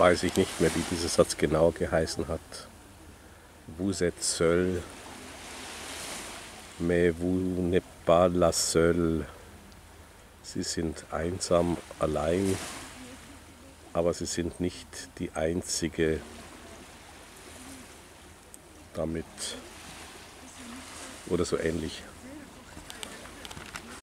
weiß ich nicht mehr, wie dieser Satz genau geheißen hat. Vous êtes seul, mais vous n'êtes pas la seule. Sie sind einsam, allein, aber sie sind nicht die einzige. Damit oder so ähnlich.